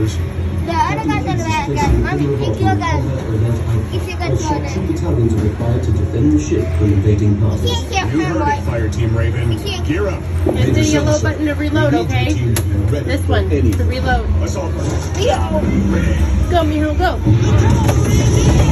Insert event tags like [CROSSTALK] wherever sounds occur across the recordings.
members. The other government battalions are required to defend the ship from invading parties. New heard Fire Team Raven. Gear up. Hit the yellow button to reload, okay? This one, to reload. Go, Miho, go.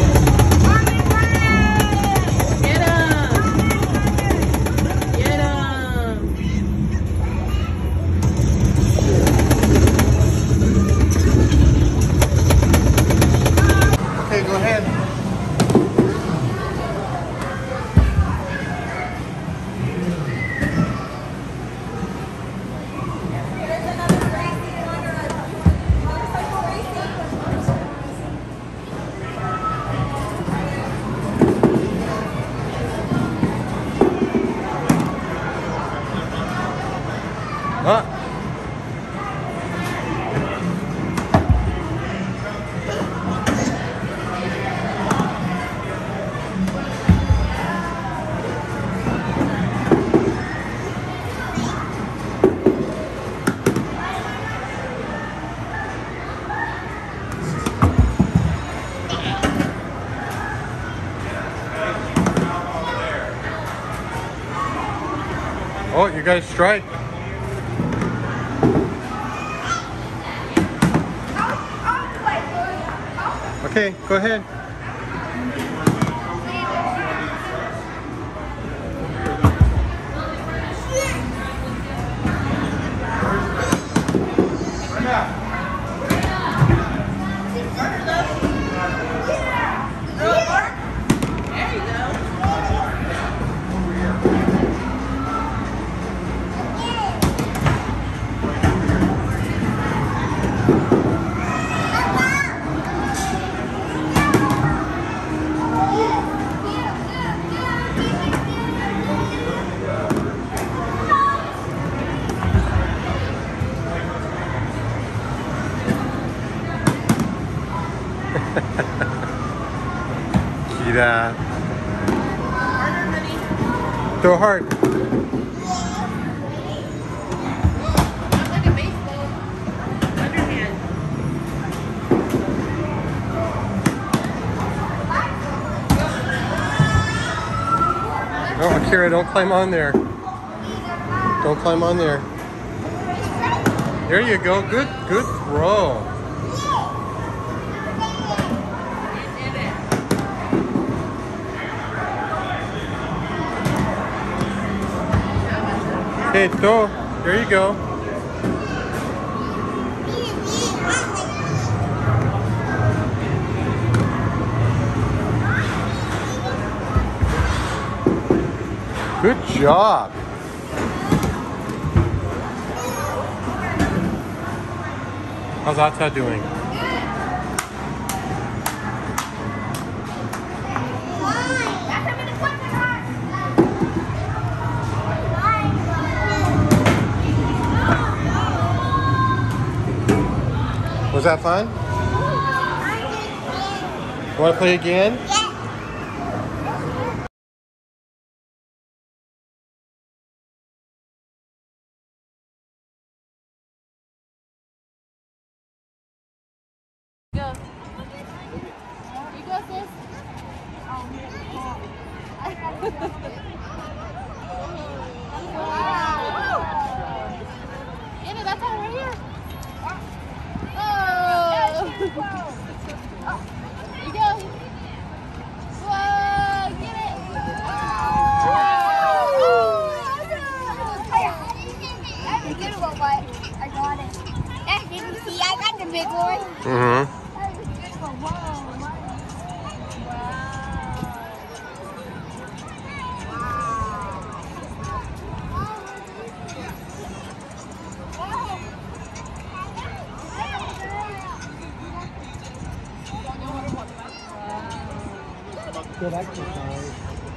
Oh, you guys strike. Okay, go ahead. Kira. Throw hard. Underhand. Akira, don't climb on there. Don't climb on there. There you go. Good, good throw. Okay, throw. There you go. Good job. How's Ata doing? Was that fun? Want to play again? Yeah. Go. You go, sis. Oh, Anna, that's all right here. Oh. You go. Whoa, get it. That's a good one, but I got it. That didn't see. I got the big one. Mm-hmm. That was a good one. Whoa. Good exercise.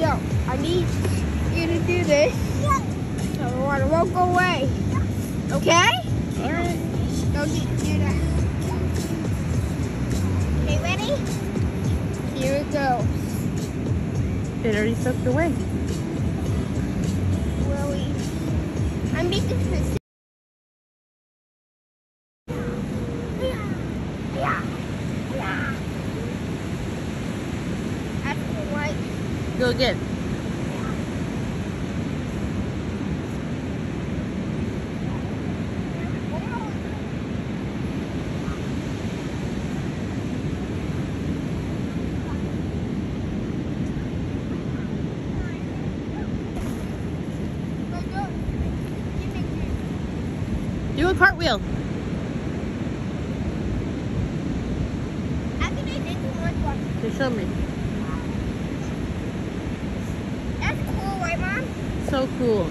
Yo, I need you to do this. So the water won't go away. Okay? All right. Go do, do that. Okay, ready? Here it goes. It already soaked away. Will we? I'm making this. Yeah. Yeah. That's the white. Go again. Do a cartwheel. Show me. That's cool, right, Mom? So cool.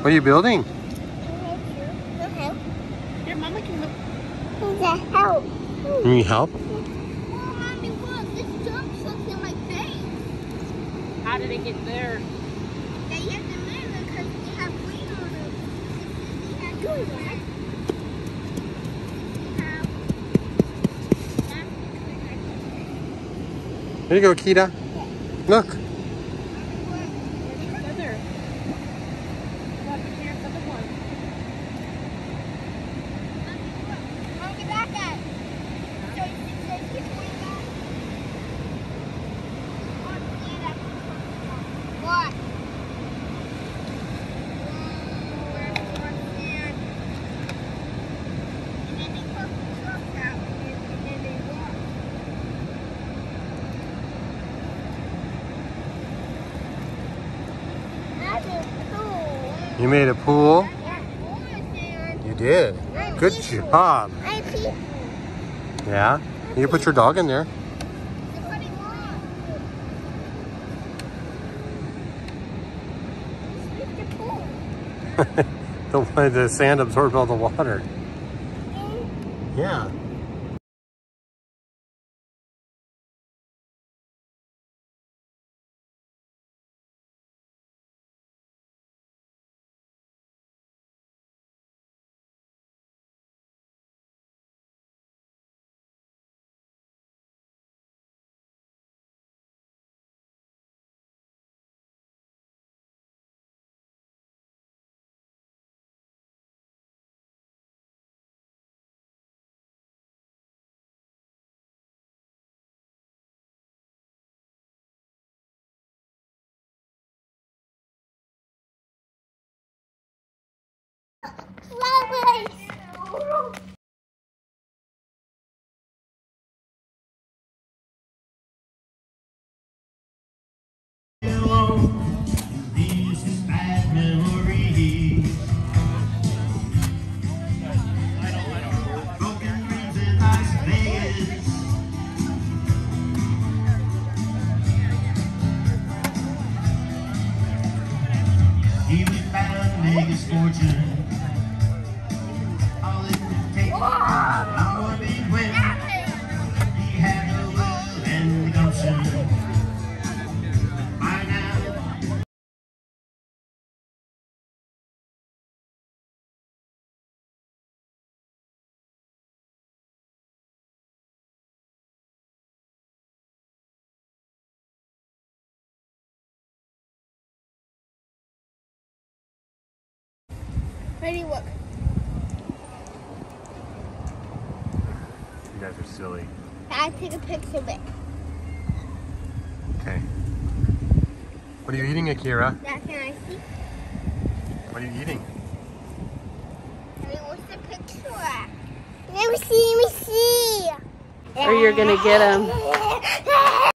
What are you building? Okay. Here, Mama can look. Who's help? You need help? Oh, Mommy, look, this jump sucks in my face. How did it get there? They have to move because they have weight on them. There you go, Kita. Look. Feather. What happened to your feather one? Mom, get back at it. So you can say, keep going back. What? And then they put the truck out and then, and then they walk. That's a cool. You made a pool? You did. Good job. Yeah. You put your dog in there. Somebody walk. It's [LAUGHS] the. Don't let the sand absorb all the water. Yeah. Flowers. Ready, look. You guys are silly. I take a picture of it. Okay. What are you eating, Akira? That can I see? What are you eating? Ready, what's the picture at? Let me see, let me see. Or you're gonna get 'em. [LAUGHS]